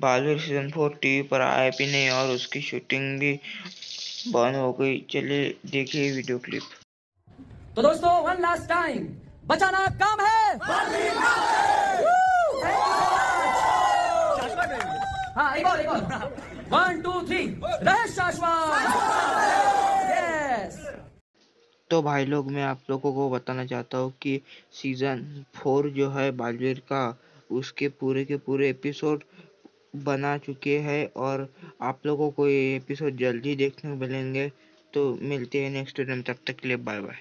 Baalveer season four TV पर आया भी नहीं और उसकी शूटिंग भी बंद हो गई। चलिए देखिए वीडियो क्लिप तो दोस्तों वन लास्ट टाइम बचाना काम है. हाँ एक और एक और। वन टू थ्री रहे शाश्वत। तो भाई लोग मैं आप लोगों को बताना चाहता हूँ कि सीज़न फोर जो है बालवीर का उसके पूरे के पूरे एपिसोड बना चुके हैं और आप लोगों को ये एपिसोड जल्दी देखने को मिलेंगे। तो मिलते हैं नेक्स्ट टाइम तब तक के लिए बाय बाय